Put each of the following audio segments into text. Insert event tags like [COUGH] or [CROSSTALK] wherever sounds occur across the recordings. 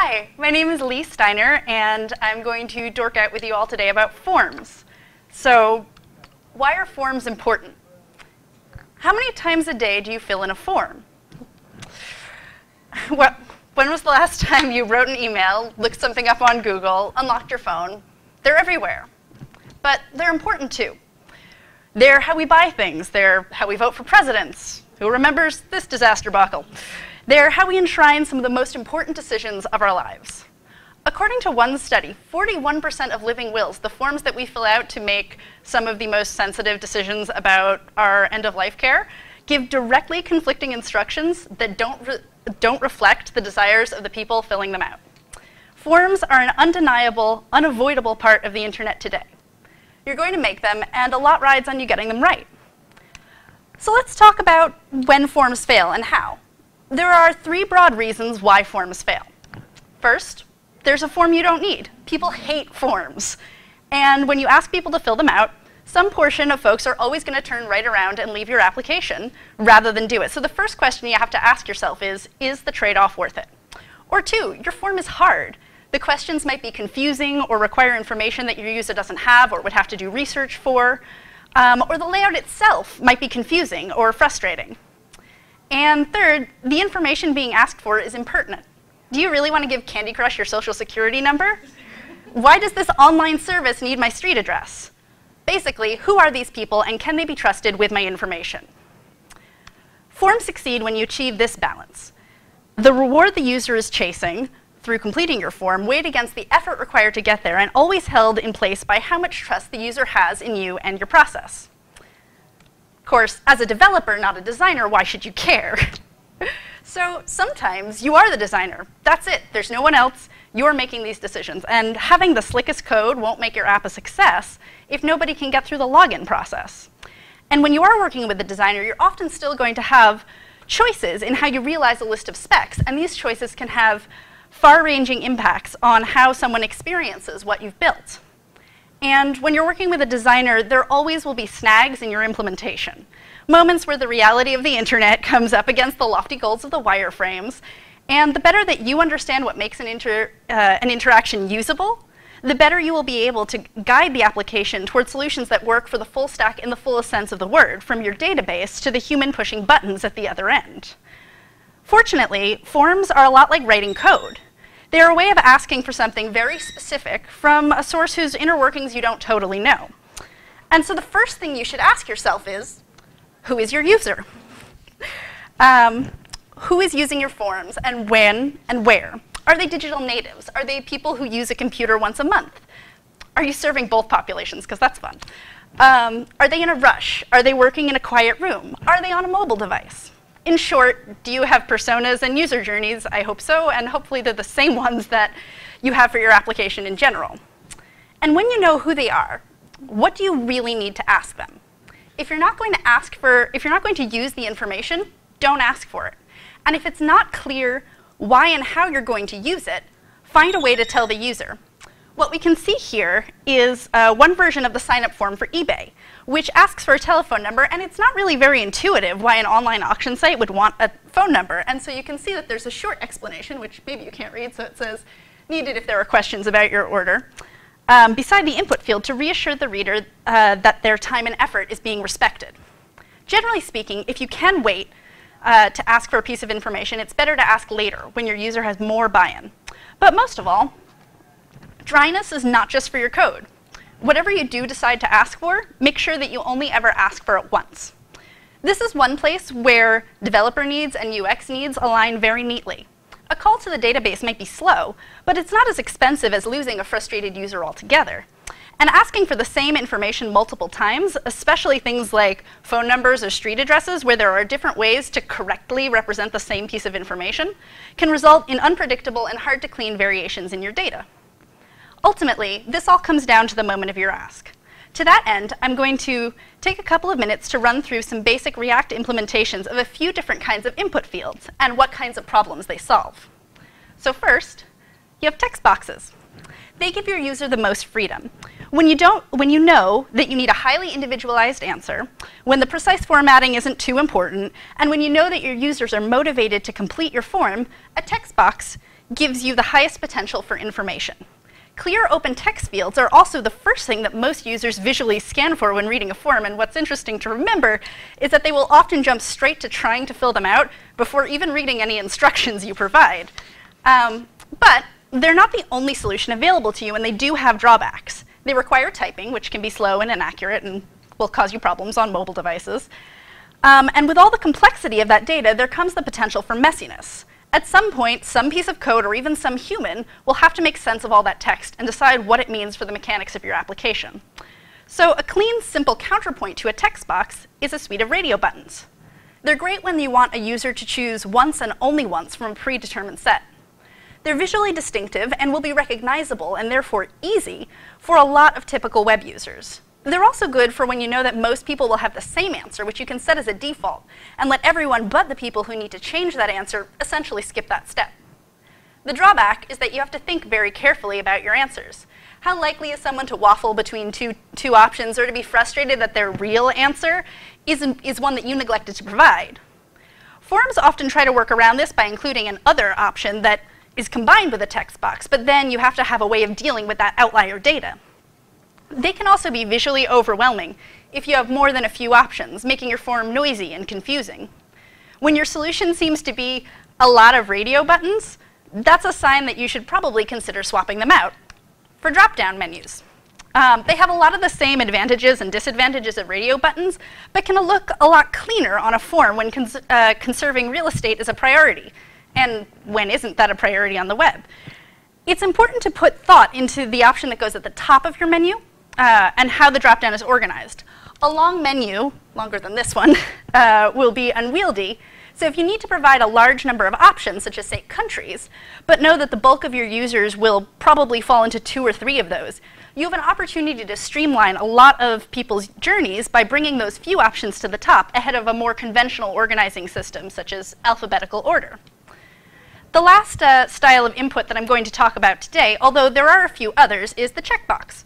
Hi, my name is Lee Steiner, and I'm going to dork out with you all today about forms. So, why are forms important? How many times a day do you fill in a form? [LAUGHS] Well, when was the last [LAUGHS] time you wrote an email, looked something up on Google, unlocked your phone? They're everywhere. But they're important too. They're how we buy things, they're how we vote for presidents. Who remembers this disaster buckle? They're how we enshrine some of the most important decisions of our lives. According to one study, 41% of living wills, the forms that we fill out to make some of the most sensitive decisions about our end of life care, give directly conflicting instructions that don't, re don't reflect the desires of the people filling them out. Forms are an undeniable, unavoidable part of the internet today. You're going to make them, and a lot rides on you getting them right. So let's talk about when forms fail and how. There are three broad reasons why forms fail. First, there's a form you don't need. People hate forms. And when you ask people to fill them out, some portion of folks are always going to turn right around and leave your application rather than do it. So the first question you have to ask yourself is, is the trade-off worth it? Or two, your form is hard. The questions might be confusing or require information that your user doesn't have or would have to do research for. Um, or the layout itself might be confusing or frustrating. And third, the information being asked for is impertinent. Do you really want to give Candy Crush your social security number? Why does this online service need my street address? Basically, who are these people and can they be trusted with my information? Forms succeed when you achieve this balance. The reward the user is chasing through completing your form weighed against the effort required to get there and always held in place by how much trust the user has in you and your process course, as a developer, not a designer, why should you care? [LAUGHS] so sometimes you are the designer. That's it. There's no one else. You're making these decisions. And having the slickest code won't make your app a success if nobody can get through the login process. And when you are working with a designer, you're often still going to have choices in how you realize a list of specs. And these choices can have far-ranging impacts on how someone experiences what you've built. And when you're working with a designer, there always will be snags in your implementation. Moments where the reality of the internet [LAUGHS] comes up against the lofty goals of the wireframes. And the better that you understand what makes an, inter, uh, an interaction usable, the better you will be able to guide the application toward solutions that work for the full stack in the fullest sense of the word, from your database to the human pushing buttons at the other end. Fortunately, forms are a lot like writing code. They are a way of asking for something very specific from a source whose inner workings you don't totally know. And so the first thing you should ask yourself is, who is your user? [LAUGHS] Um, who is using your forms and when and where? Are they digital natives? Are they people who use a computer once a month? Are you serving both populations? Because that's fun. Um, are they in a rush? Are they working in a quiet room? Are they on a mobile device? In short, do you have personas and user journeys? I hope so, and hopefully they're the same [LAUGHS] ones that you have for your application in general. And when you know who they are, what do you really need to ask them? If you're not going to ask for, if you're not going to use the information, don't ask for it. And if it's not clear why and how you're going to use it, find a way to tell the user. What we can see here is uh, one version of the sign-up form for eBay, which asks for a telephone number, and it's not really very intuitive why an online auction site would want a phone number. And so you can see that there's a short explanation, which maybe you can't read, so it says, needed if there are questions about your order, um, beside the input field to reassure the reader uh, that their time and effort is being respected. Generally speaking, if you can wait uh, to ask for a piece of information, it's better to ask later when your user has more buy-in. But most of all, Dryness is not just for your code. Whatever you do decide to ask for, make sure that you only ever ask for it once. This is one place where developer needs and UX needs align very neatly. A call to the database might be slow, but it's not as expensive as losing a frustrated user altogether. And asking for the same information multiple times, especially things like phone numbers or street addresses where there are different ways to correctly represent the same piece of information, can result in unpredictable and hard to clean variations in your data. Ultimately, this all comes down to the moment of your ask. To that end, I'm going to take a couple of minutes to run through some basic React implementations of a few different kinds of input fields and what kinds of problems they solve. So first, you have text boxes. They give your user the most freedom. When you, don't, when you know that you need a highly individualized answer, when the precise formatting isn't too important, and when you know that your users are motivated to complete your form, a text box gives you the highest potential for information. Clear open text fields are also the first thing that most users visually scan for when reading a form, and what's interesting to remember is that they will often jump straight to trying to fill them out before even reading any instructions you provide. Um, but they're not the only solution available to you, and they do have drawbacks. They require typing, which can be slow and inaccurate and will cause you problems on mobile devices. Um, and with all the complexity of that data, there comes the potential for messiness. At some point, some piece of code or even some human will have to make sense of all that text and decide what it means for the mechanics of your application. So a clean, simple counterpoint to a text box is a suite of radio buttons. They're great when you want a user to choose once and only once from a predetermined set. They're visually distinctive and will be recognizable and therefore easy for a lot of typical web users. They're also good for when you know that most people will have the same answer, which you can set as a default, and let everyone but the people who need to change that answer essentially skip that step. The drawback is that you have to think very carefully about your answers. How likely is someone to waffle between two, two options or to be frustrated that their real answer is, is one that you neglected to provide? Forums often try to work around this by including an other option that is combined with a text box, but then you have to have a way of dealing with that outlier data. They can also be visually overwhelming if you have more than a few options, making your form noisy and confusing. When your solution seems to be a lot of radio buttons, that's a sign that you should probably consider swapping them out for drop-down menus. Um, they have a lot of the same advantages and disadvantages of radio buttons, but can look a lot cleaner on a form when cons uh, conserving real estate is a priority, and when isn't that a priority on the web. It's important to put thought into the option that goes at the top of your menu uh, and how the dropdown is organized. A long menu, longer than this one, [LAUGHS] uh, will be unwieldy. So if you need to provide a large number of options, such as say countries, but know that the bulk of your users will probably fall into two or three of those, you have an opportunity to streamline a lot of people's journeys by bringing those few options to the top ahead of a more conventional organizing system, such as alphabetical order. The last uh, style of input that I'm going to talk about today, although there are a few others, is the checkbox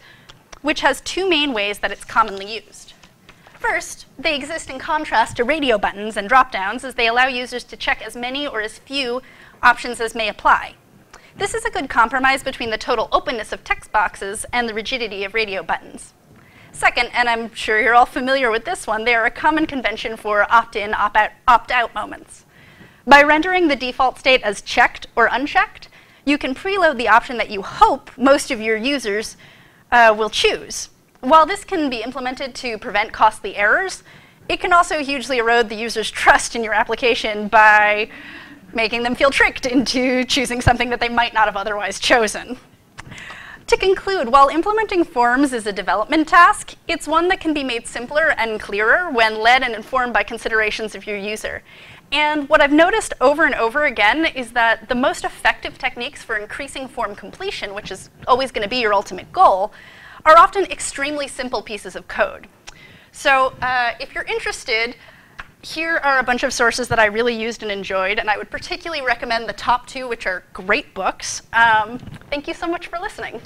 which has two main ways that it's commonly used. First, they exist in contrast to radio buttons and drop-downs as they allow users to check as many or as few options as may apply. This is a good compromise between the total openness of text boxes and the rigidity of radio buttons. Second, and I'm sure you're all familiar with this one, they are a common convention for opt-in, opt-out opt moments. By rendering the default state as checked or unchecked, you can preload the option that you hope most of your users uh, will choose. While this can be implemented to prevent costly errors, it can also hugely erode the user's [LAUGHS] trust in your application by making them feel tricked into choosing something that they might not have otherwise chosen. To conclude, while implementing forms is a development task, it's one that can be made simpler and clearer when led and informed by considerations of your user. And what I've noticed over and over again is that the most effective techniques for increasing form completion, which is always going to be your ultimate goal, are often extremely simple pieces of code. So uh, if you're interested, here are a bunch of sources that I really used and enjoyed, and I would particularly recommend the top two, which are great books. Um, thank you so much for listening.